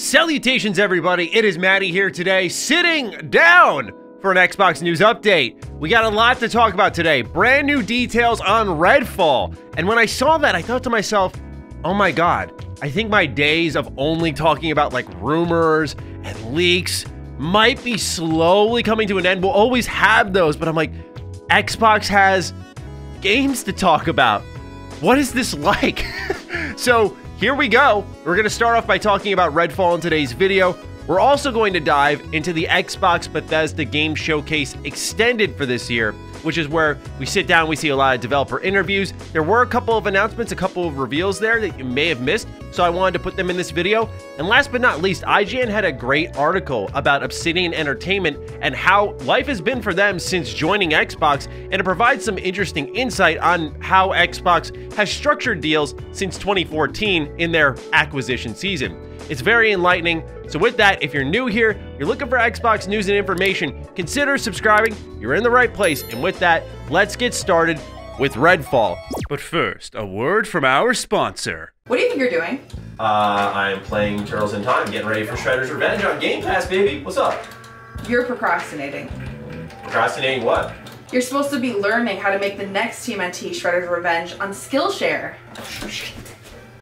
Salutations, everybody. It is Matty here today, sitting down for an Xbox news update. We got a lot to talk about today. Brand new details on Redfall. And when I saw that, I thought to myself, oh my god, I think my days of only talking about like rumors and leaks might be slowly coming to an end. We'll always have those, but I'm like, Xbox has games to talk about. What is this like? so here we go. We're going to start off by talking about Redfall in today's video. We're also going to dive into the Xbox Bethesda Game Showcase Extended for this year which is where we sit down, we see a lot of developer interviews. There were a couple of announcements, a couple of reveals there that you may have missed, so I wanted to put them in this video. And last but not least, IGN had a great article about Obsidian Entertainment and how life has been for them since joining Xbox, and it provides some interesting insight on how Xbox has structured deals since 2014 in their acquisition season. It's very enlightening. So with that, if you're new here, you're looking for Xbox news and information, consider subscribing. You're in the right place. And with that, let's get started with Redfall. But first, a word from our sponsor. What do you think you're doing? Uh, I'm playing Turtles in Time, getting ready for Shredder's Revenge on Game Pass, baby. What's up? You're procrastinating. Procrastinating what? You're supposed to be learning how to make the next team TMNT Shredder's Revenge on Skillshare.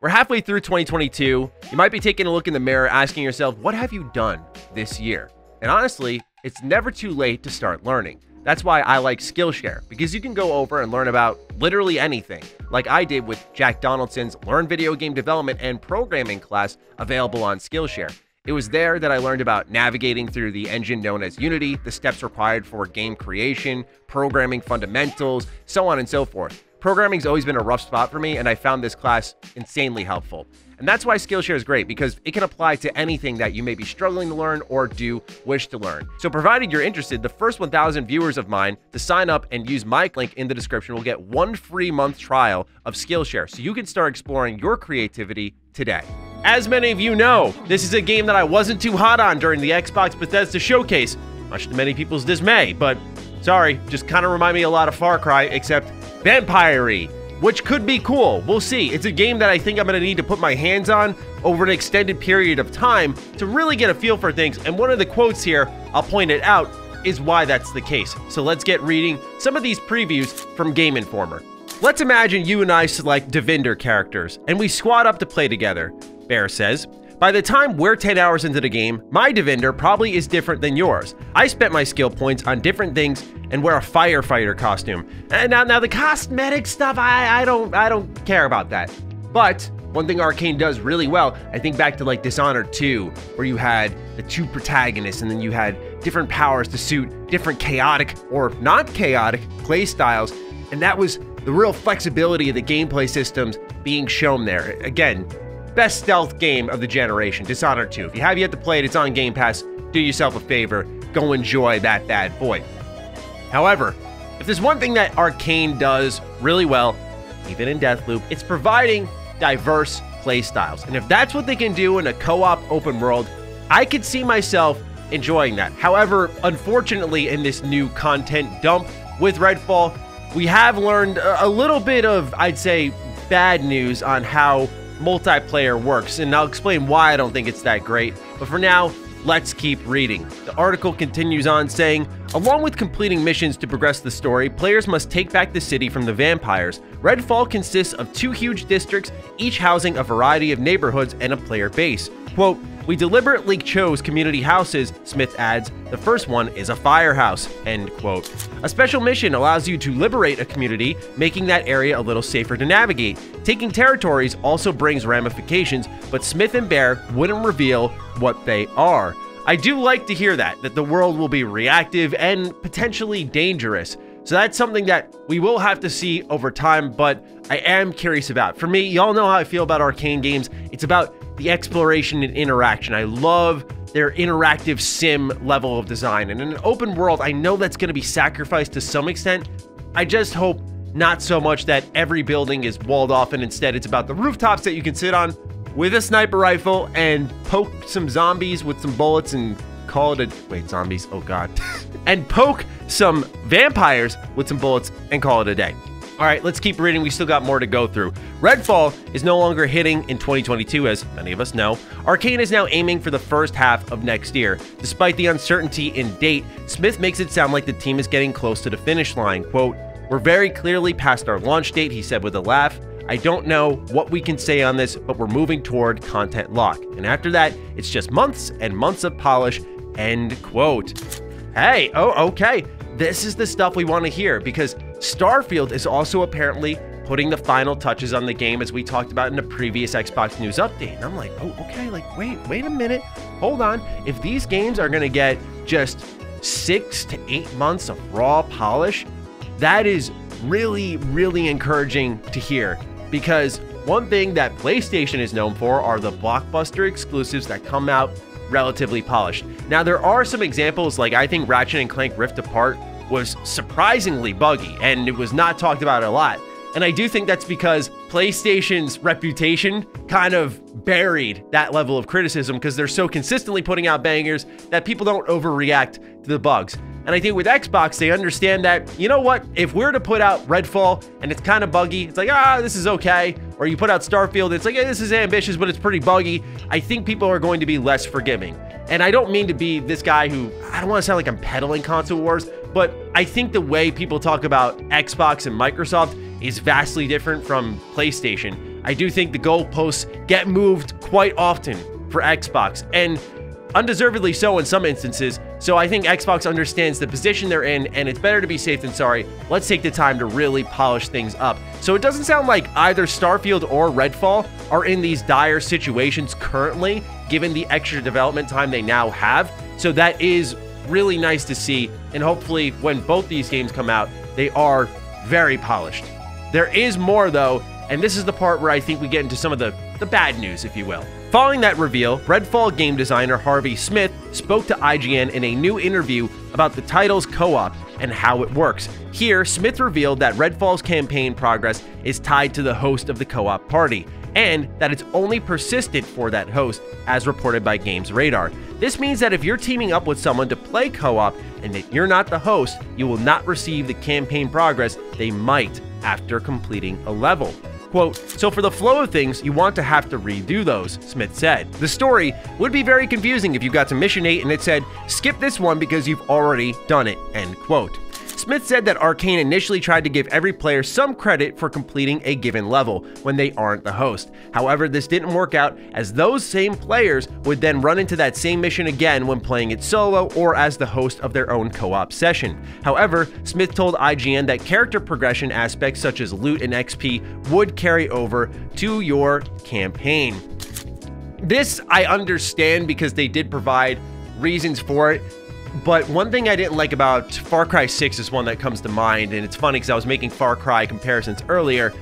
We're halfway through 2022. You might be taking a look in the mirror asking yourself, what have you done this year? And honestly, it's never too late to start learning. That's why I like Skillshare, because you can go over and learn about literally anything, like I did with Jack Donaldson's Learn Video Game Development and Programming class available on Skillshare. It was there that I learned about navigating through the engine known as Unity, the steps required for game creation, programming fundamentals, so on and so forth. Programming's always been a rough spot for me, and I found this class insanely helpful. And that's why Skillshare is great because it can apply to anything that you may be struggling to learn or do wish to learn. So, provided you're interested, the first 1,000 viewers of mine to sign up and use my link in the description will get one free month trial of Skillshare so you can start exploring your creativity today. As many of you know, this is a game that I wasn't too hot on during the Xbox Bethesda showcase, much to many people's dismay, but sorry, just kind of remind me a lot of Far Cry, except vampire which could be cool. We'll see. It's a game that I think I'm going to need to put my hands on over an extended period of time to really get a feel for things. And one of the quotes here, I'll point it out, is why that's the case. So let's get reading some of these previews from Game Informer. Let's imagine you and I select Devinder characters, and we squad up to play together. Bare says, by the time we're 10 hours into the game, my Devinder probably is different than yours. I spent my skill points on different things and wear a firefighter costume. And now, now the cosmetic stuff, I, I don't, I don't care about that. But one thing Arkane does really well, I think back to like Dishonored 2, where you had the two protagonists and then you had different powers to suit different chaotic or not chaotic play styles. And that was the real flexibility of the gameplay systems being shown there. Again, best stealth game of the generation, Dishonored 2. If you have yet to play it, it's on Game Pass. Do yourself a favor, go enjoy that bad boy. However, if there's one thing that Arkane does really well, even in Deathloop, it's providing diverse playstyles. And if that's what they can do in a co-op open world, I could see myself enjoying that. However, unfortunately, in this new content dump with Redfall, we have learned a little bit of, I'd say, bad news on how multiplayer works, and I'll explain why I don't think it's that great. But for now, let's keep reading. The article continues on saying, along with completing missions to progress the story, players must take back the city from the vampires. Redfall consists of two huge districts, each housing a variety of neighborhoods and a player base. Quote, we deliberately chose community houses, Smith adds. The first one is a firehouse, end quote. A special mission allows you to liberate a community, making that area a little safer to navigate. Taking territories also brings ramifications, but Smith and Bare wouldn't reveal what they are. I do like to hear that, that the world will be reactive and potentially dangerous. So that's something that we will have to see over time, but I am curious about. For me, y'all know how I feel about Arkane games. It's about the exploration and interaction. I love their interactive sim level of design. And in an open world, I know that's going to be sacrificed to some extent. I just hope not so much that every building is walled off and instead it's about the rooftops that you can sit on with a sniper rifle and poke some zombies with some bullets and call it a wait zombies oh god and poke some vampires with some bullets and call it a day All right, let's keep reading. We still got more to go through. Redfall is no longer hitting in 2022, as many of us know. Arkane is now aiming for the first half of next year. Despite the uncertainty in date, Smith makes it sound like the team is getting close to the finish line. Quote, We're very clearly past our launch date, he said with a laugh. I don't know what we can say on this, but we're moving toward content lock. And after that, it's just months and months of polish. End quote. Hey, oh, okay. This is the stuff we want to hear because Starfield is also apparently putting the final touches on the game as we talked about in the previous Xbox News update. And I'm like, oh, okay, like, wait, wait a minute. Hold on. If these games are going to get just six to eight months of raw polish, that is really, really encouraging to hear because one thing that PlayStation is known for are the blockbuster exclusives that come out relatively polished. Now, there are some examples, like I think Ratchet and Clank Rift Apart was surprisingly buggy and it was not talked about a lot. And I do think that's because PlayStation's reputation kind of buried that level of criticism because they're so consistently putting out bangers that people don't overreact to the bugs. And I think with Xbox, they understand that, you know what, if we're to put out Redfall and it's kind of buggy, it's like, ah, this is okay. Or you put out Starfield, it's like, hey, this is ambitious, but it's pretty buggy. I think people are going to be less forgiving. And I don't mean to be this guy who, I don't want to sound like I'm peddling console wars, but I think the way people talk about Xbox and Microsoft is vastly different from PlayStation. I do think the goalposts get moved quite often for Xbox. And undeservedly so in some instances. So I think Xbox understands the position they're in, and it's better to be safe than sorry. Let's take the time to really polish things up. So it doesn't sound like either Starfield or Redfall are in these dire situations currently, given the extra development time they now have. So that is really nice to see, and hopefully when both these games come out, they are very polished. There is more though, and this is the part where I think we get into some of the, the bad news, if you will. Following that reveal, Redfall game designer Harvey Smith spoke to IGN in a new interview about the title's co op and how it works. Here, Smith revealed that Redfall's campaign progress is tied to the host of the co op party, and that it's only persistent for that host, as reported by Games Radar. This means that if you're teaming up with someone to play co op and that you're not the host, you will not receive the campaign progress they might after completing a level. Quote, so for the flow of things, you want to have to redo those, Smith said. The story would be very confusing if you got to mission 8 and it said, skip this one because you've already done it, end quote. Smith said that Arkane initially tried to give every player some credit for completing a given level when they aren't the host. However, this didn't work out as those same players would then run into that same mission again when playing it solo or as the host of their own co-op session. However, Smith told IGN that character progression aspects such as loot and XP would carry over to your campaign. This I understand because they did provide reasons for it. But one thing I didn't like about Far Cry 6 is one that comes to mind, and it's funny because I was making Far Cry comparisons earlier,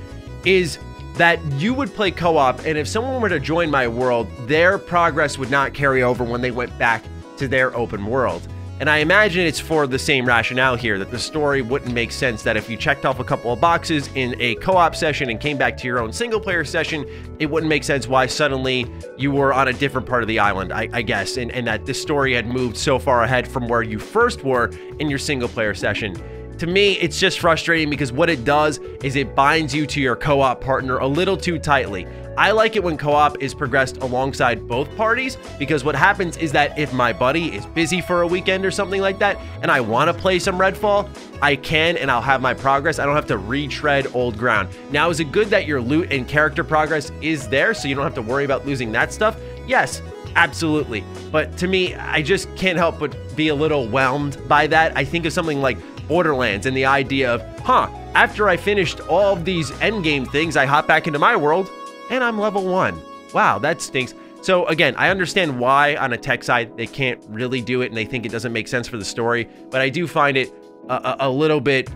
is that you would play co op, and if someone were to join my world, their progress would not carry over when they went back to their open world. And I imagine it's for the same rationale here that the story wouldn't make sense that if you checked off a couple of boxes in a co op session and came back to your own single player session, it wouldn't make sense why suddenly you were on a different part of the island, I, I guess, and, and that this story had moved so far ahead from where you first were in your single player session. To me, it's just frustrating because what it does is it binds you to your co op partner a little too tightly. I like it when co op is progressed alongside both parties because what happens is that if my buddy is busy for a weekend or something like that and I want to play some Redfall, I can and I'll have my progress. I don't have to retread old ground. Now, is it good that your loot and character progress is there so you don't have to worry about losing that stuff? Yes, absolutely. But to me, I just can't help but be a little whelmed by that. I think of something like Borderlands and the idea of, huh, after I finished all of these endgame things, I hop back into my world and I'm level one. Wow, that stinks. So again, I understand why on a tech side they can't really do it and they think it doesn't make sense for the story, but I do find it a, a, little bit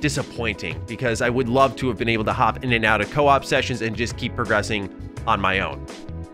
disappointing because I would love to have been able to hop in and out of co-op sessions and just keep progressing on my own.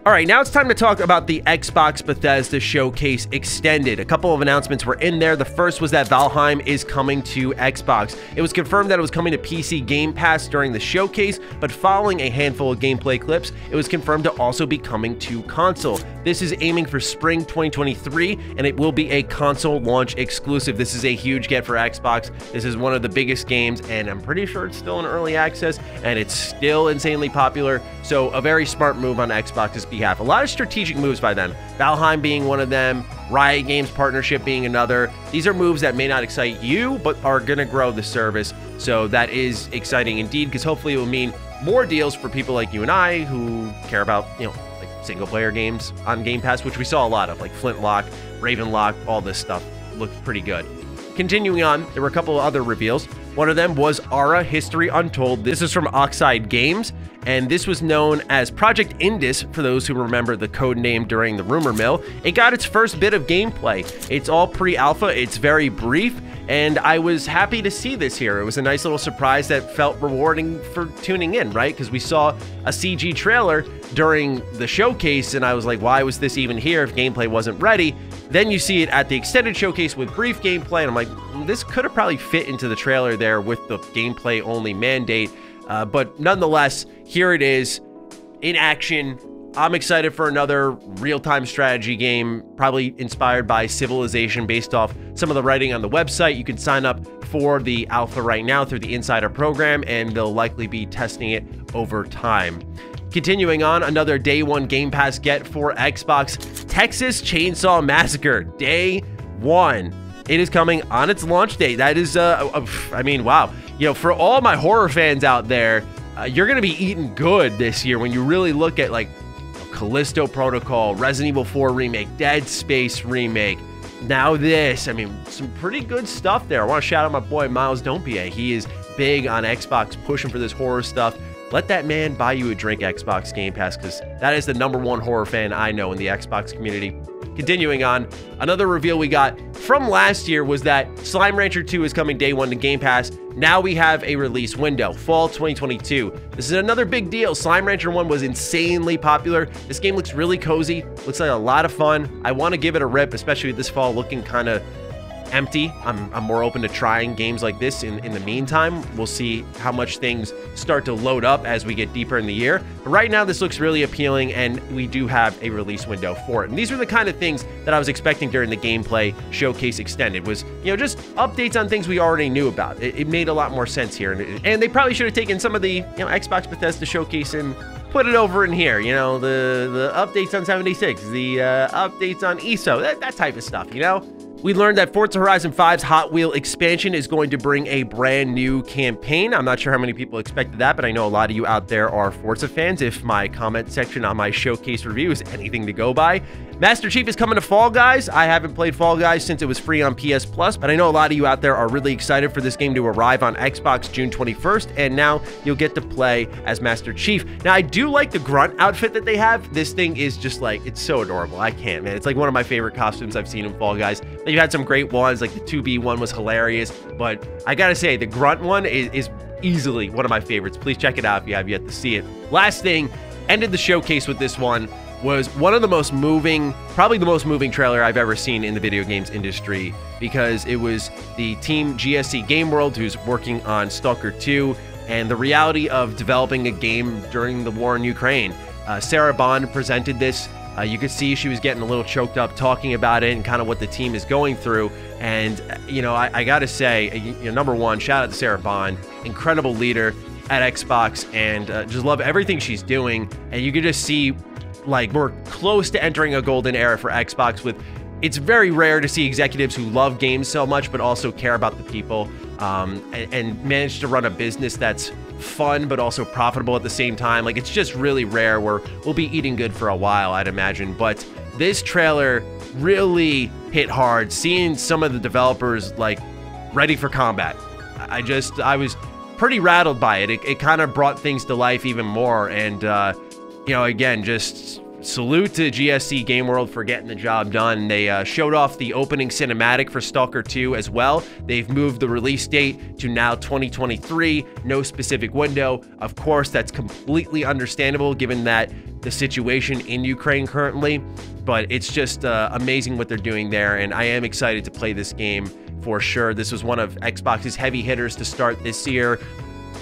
All right, now it's time to talk about the Xbox Bethesda Showcase Extended. A couple of announcements were in there. The first was that Valheim is coming to Xbox. It was confirmed that it was coming to PC Game Pass during the showcase, but following a handful of gameplay clips, it was confirmed to also be coming to console. This is aiming for spring 2023, and it will be a console launch exclusive. This is a huge get for Xbox. This is one of the biggest games, and I'm pretty sure it's still in early access, and it's still insanely popular. So, a very smart move on Xbox's behalf. A lot of strategic moves by them. Valheim being one of them, Riot Games partnership being another. These are moves that may not excite you, but are going to grow the service. So that is exciting indeed, because hopefully it will mean more deals for people like you and I who care about, you know, like single player games on Game Pass, which we saw a lot of, like Flintlock, Ravenlock, all this stuff looked pretty good. Continuing on, there were a couple of other reveals. One of them was Ara History Untold. This is from Oxide Games, and this was known as Project Indus for those who remember the code name during the rumor mill. It got its first bit of gameplay. It's all pre alpha, it's very brief, and I was happy to see this here. It was a nice little surprise that felt rewarding for tuning in, right? Because we saw a CG trailer during the showcase, and I was like, why was this even here if gameplay wasn't ready? Then you see it at the extended showcase with brief gameplay, and I'm like, this could have probably fit into the trailer there with the gameplay only mandate. Uh, but nonetheless, here it is in action. I'm excited for another real time strategy game, probably inspired by Civilization based off some of the writing on the website. You can sign up for the alpha right now through the Insider program, and they'll likely be testing it over time. Continuing on, another day one Game Pass get for Xbox Texas Chainsaw Massacre, day one. It is coming on its launch date. That is, uh, I mean, wow. You know, for all my horror fans out there, uh, you're going to be eating good this year when you really look at like Callisto Protocol, Resident Evil 4 Remake, Dead Space Remake. Now this, I mean, some pretty good stuff there. I want to shout out my boy Miles Dompierre. He is big on Xbox, pushing for this horror stuff. Let that man buy you a drink, Xbox Game Pass, because that is the number one horror fan I know in the Xbox community. Continuing on, another reveal we got from last year was that Slime Rancher 2 is coming day one to Game Pass. Now we have a release window, fall 2022. This is another big deal. Slime Rancher 1 was insanely popular. This game looks really cozy, looks like a lot of fun. I want to give it a rip, especially this fall looking kind of empty. I'm, I'm more open to trying games like this in, in the meantime. We'll see how much things start to load up as we get deeper in the year. But right now, this looks really appealing, and we do have a release window for it. And these were the kind of things that I was expecting during the gameplay showcase extended was, you know, just updates on things we already knew about. It, it made a lot more sense here. And, and they probably should have taken some of the, you know, Xbox Bethesda showcase and put it over in here. You know, the, the updates on 76, the uh, updates on ESO, that, that type of stuff, you know? We learned that Forza Horizon 5's Hot Wheel expansion is going to bring a brand new campaign. I'm not sure how many people expected that, but I know a lot of you out there are Forza fans. If my comment section on my showcase review is anything to go by, Master Chief is coming to Fall Guys. I haven't played Fall Guys since it was free on PS Plus, but I know a lot of you out there are really excited for this game to arrive on Xbox June 21st, and now you'll get to play as Master Chief. Now, I do like the grunt outfit that they have. This thing is just like, it's so adorable. I can't, man. It's like one of my favorite costumes I've seen in Fall Guys. You had some great ones, like the 2B one was hilarious, but I gotta say, the grunt one is, is easily one of my favorites. Please check it out if you have yet to see it. Last thing, ended the showcase with this one was one of the most moving, probably the most moving trailer I've ever seen in the video games industry because it was the team GSC Game World who's working on Stalker 2 and the reality of developing a game during the war in Ukraine. Uh, Sarah Bond presented this. Uh, you could see she was getting a little choked up talking about it and kind of what the team is going through. And, uh, you know, I, I got to say, uh, you know, number one, shout out to Sarah Bond, incredible leader at Xbox, and uh, just love everything she's doing. And you could just see like we're close to entering a golden era for Xbox with it's very rare to see executives who love games so much but also care about the people um, and, and, manage to run a business that's fun but also profitable at the same time. Like it's just really rare where we'll be eating good for a while i'd imagine. But this trailer really hit hard seeing some of the developers like ready for combat. I just i was pretty rattled by it. It, it kind of brought things to life even more. And uh, you know, again, just salute to GSC Game World for getting the job done. They uh, showed off the opening cinematic for Stalker 2 as well. They've moved the release date to now 2023, no specific window. Of course, that's completely understandable given that the situation in Ukraine currently, but it's just uh, amazing what they're doing there, and I am excited to play this game for sure. This was one of Xbox's heavy hitters to start this year.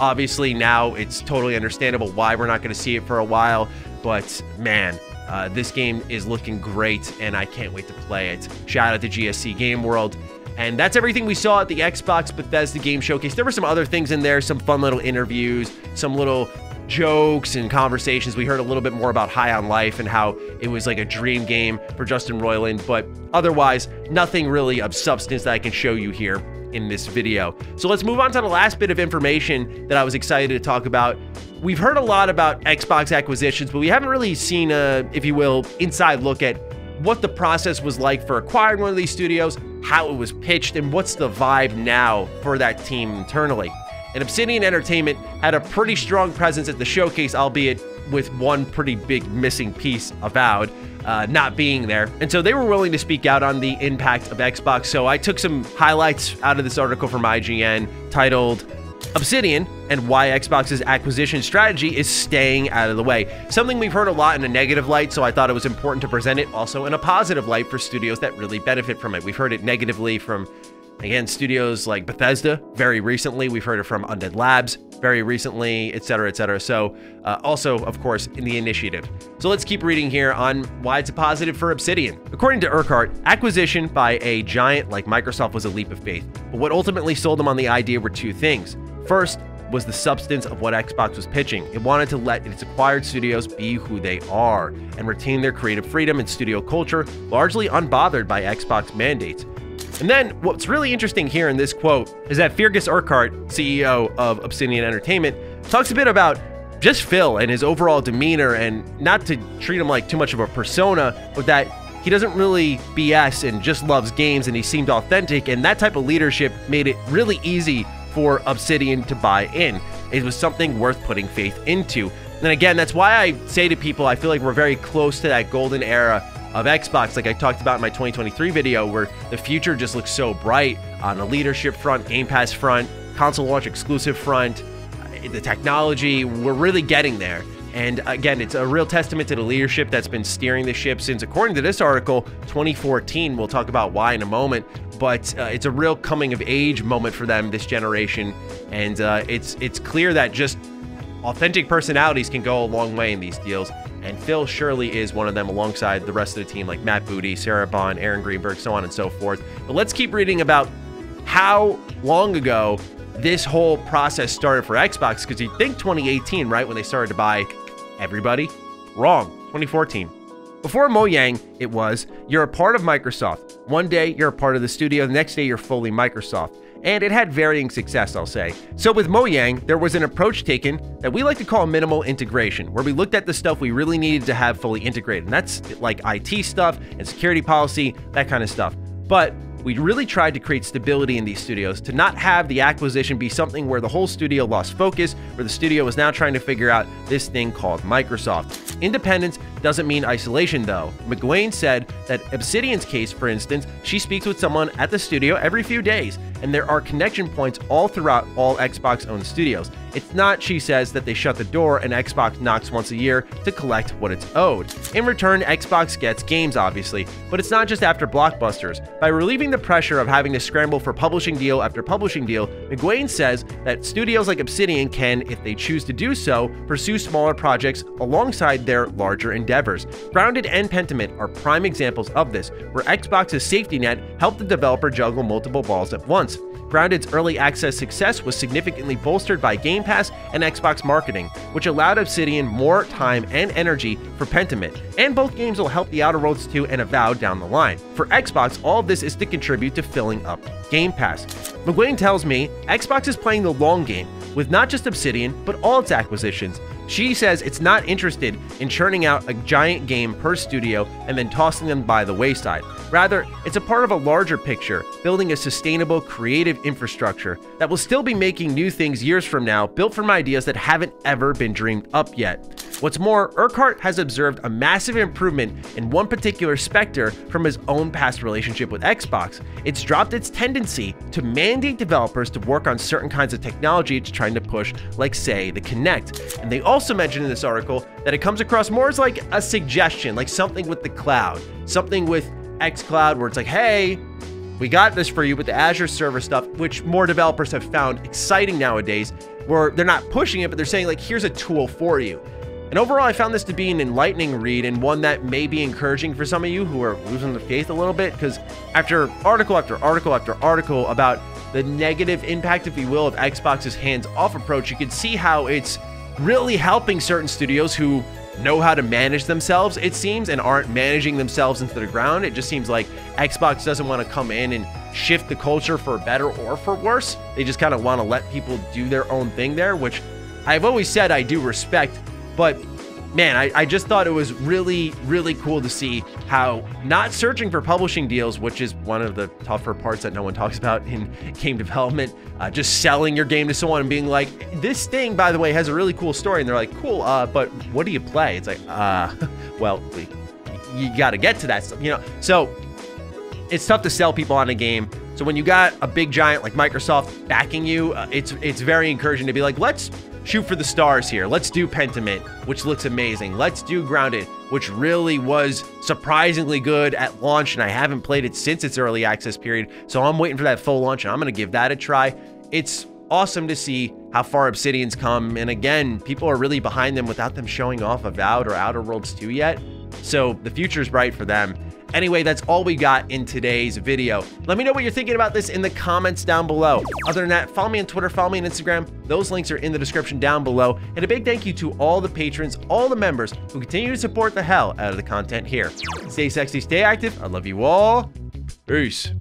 Obviously, now it's totally understandable why we're not going to see it for a while, but man, uh, this game is looking great, and I can't wait to play it. Shout out to GSC Game World. And that's everything we saw at the Xbox Bethesda Game Showcase. There were some other things in there, some fun little interviews, some little jokes and conversations. We heard a little bit more about High on Life and how it was like a dream game for Justin Roiland, but otherwise, nothing really of substance that I can show you here in this video. So let's move on to the last bit of information that I was excited to talk about. We've heard a lot about Xbox acquisitions, but we haven't really seen a, if you will, inside look at what the process was like for acquiring one of these studios, how it was pitched, and what's the vibe now for that team internally and Obsidian Entertainment had a pretty strong presence at the showcase, albeit with one pretty big missing piece avowed, uh, not being there. And so they were willing to speak out on the impact of Xbox. So I took some highlights out of this article from IGN titled Obsidian and why Xbox's acquisition strategy is staying out of the way. Something we've heard a lot in a negative light, so I thought it was important to present it also in a positive light for studios that really benefit from it. We've heard it negatively from Again, studios like Bethesda, very recently. We've heard it from Undead Labs, very recently, etc., etc. So, uh, also, of course, in the initiative. So let's keep reading here on why it's a positive for Obsidian. According to Urquhart, acquisition by a giant like Microsoft was a leap of faith. But what ultimately sold them on the idea were two things. First, was the substance of what Xbox was pitching. It wanted to let its acquired studios be who they are and retain their creative freedom and studio culture, largely unbothered by Xbox mandates. And then what's really interesting here in this quote is that Fergus Urquhart, CEO of Obsidian Entertainment, talks a bit about just Phil and his overall demeanor and not to treat him like too much of a persona, but that he doesn't really BS and just loves games and he seemed authentic and that type of leadership made it really easy for Obsidian to buy in. It was something worth putting faith into. And again, that's why I say to people, I feel like we're very close to that golden era of Xbox, like I talked about in my 2023 video, where the future just looks so bright on the leadership front, Game Pass front, console launch exclusive front, the technology. We're really getting there. And again, it's a real testament to the leadership that's been steering the ship since, according to this article, 2014. We'll talk about why in a moment, but uh, it's a real coming of age moment for them this generation, and uh, it's it's clear that just authentic personalities can go a long way in these deals and Phil Shirley is one of them alongside the rest of the team like Matt Booty, Sarah Bond, Aaron Greenberg, so on and so forth. But let's keep reading about how long ago this whole process started for Xbox because you think 2018, right, when they started to buy everybody? Wrong, 2014. Before Mojang, it was you're a part of Microsoft. One day you're a part of the studio, the next day you're fully Microsoft and it had varying success, I'll say. So with Mojang, there was an approach taken that we like to call minimal integration, where we looked at the stuff we really needed to have fully integrated. And that's like IT stuff and security policy, that kind of stuff. But we really tried to create stability in these studios to not have the acquisition be something where the whole studio lost focus, where the studio was now trying to figure out this thing called Microsoft. Independence doesn't mean isolation though. McGuane said that Obsidian's case, for instance, she speaks with someone at the studio every few days, and there are connection points all throughout all Xbox owned studios. It's not, she says, that they shut the door and Xbox knocks once a year to collect what it's owed. In return, Xbox gets games, obviously, but it's not just after blockbusters. By relieving the pressure of having to scramble for publishing deal after publishing deal, McGuane says that studios like Obsidian can, if they choose to do so, pursue smaller projects alongside their larger endeavors. Grounded and Pentiment are prime examples of this, where Xbox's safety net helped the developer juggle multiple balls at once. Grounded's early access success was significantly bolstered by Game Pass and Xbox marketing, which allowed Obsidian more time and energy for Pentiment, and both games will help The Outer Worlds 2 and Avowed down the line. For Xbox, all of this is to contribute to filling up Game Pass. McGuane tells me Xbox is playing the long game, with not just Obsidian, but all its acquisitions, she says it's not interested in churning out a giant game per studio and then tossing them by the wayside. Rather, it's a part of a larger picture, building a sustainable, creative infrastructure that will still be making new things years from now, built from ideas that haven't ever been dreamed up yet. What's more, Urquhart has observed a massive improvement in one particular Spectre from his own past relationship with Xbox. It's dropped its tendency to mandate developers to work on certain kinds of technology it's trying to push, like, say, the Kinect. And they also mentioned in this article that it comes across more as like a suggestion, like something with the cloud, something with xCloud where it's like, hey, we got this for you with the Azure server stuff, which more developers have found exciting nowadays, where they're not pushing it, but they're saying, like, here's a tool for you. And overall, I found this to be an enlightening read and one that may be encouraging for some of you who are losing the faith a little bit, because after article after article after article about the negative impact, if you will, of Xbox's hands off approach, you can see how it's really helping certain studios who know how to manage themselves, it seems, and aren't managing themselves into the ground. It just seems like Xbox doesn't want to come in and shift the culture for better or for worse. They just kind of want to let people do their own thing there, which I've always said I do respect, but man, I, I, just thought it was really, really cool to see how not searching for publishing deals, which is one of the tougher parts that no one talks about in game development, uh, just selling your game to someone and being like, this thing, by the way, has a really cool story. And they're like, cool, uh, but what do you play? It's like, uh, well, you got to get to that stuff, you know? So it's tough to sell people on a game. So when you got a big giant like Microsoft backing you, uh, it's it's very encouraging to be like, let's shoot for the stars here. Let's do Pentiment, which looks amazing. Let's do Grounded, which really was surprisingly good at launch, and I haven't played it since its early access period. So I'm waiting for that full launch, and I'm going to give that a try. It's awesome to see how far Obsidian's come. And again, people are really behind them without them showing off Avowed or Outer Worlds 2 yet. So the future's bright for them. Anyway, that's all we got in today's video. Let me know what you're thinking about this in the comments down below. Other than that, follow me on Twitter, follow me on Instagram. Those links are in the description down below. And a big thank you to all the patrons, all the members who continue to support the hell out of the content here. Stay sexy, stay active. I love you all. Peace.